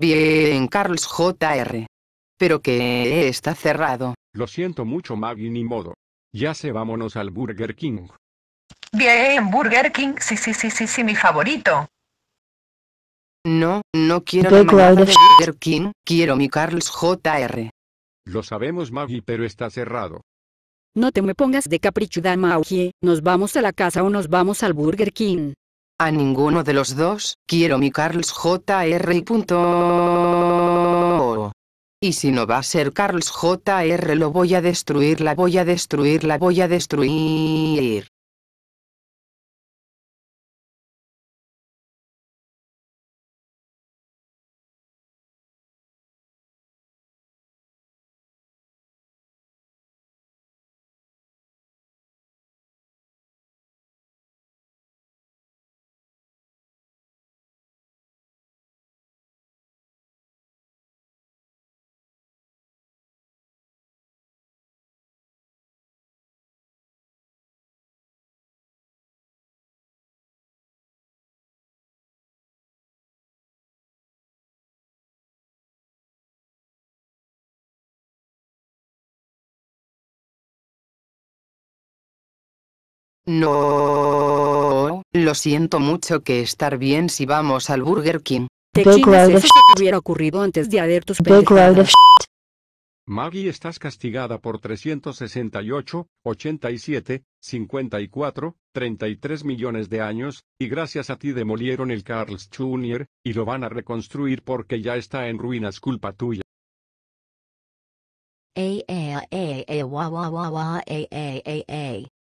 Bien, Carlos Jr. Pero que está cerrado. Lo siento mucho Maggie ni modo. Ya se vámonos al Burger King. Bien, Burger King, sí, sí, sí, sí, sí, mi favorito. No, no quiero la mamada de Burger King, quiero mi Carlos Jr. Lo sabemos Maggie pero está cerrado. No te me pongas de caprichuda, Maugie. Nos vamos a la casa o nos vamos al Burger King. A ninguno de los dos, quiero mi Carlos Jr. y punto. Y si no va a ser Carlos Jr. lo voy a destruir, la voy a destruir, la voy a destruir. No, lo siento mucho que estar bien si vamos al Burger King. Te chingas eso hubiera ocurrido antes de hacer tus pendejadas. Maggie estás castigada por 368, 87, 54, 33 millones de años, y gracias a ti demolieron el Carl's Jr., y lo van a reconstruir porque ya está en ruinas culpa tuya. A A A A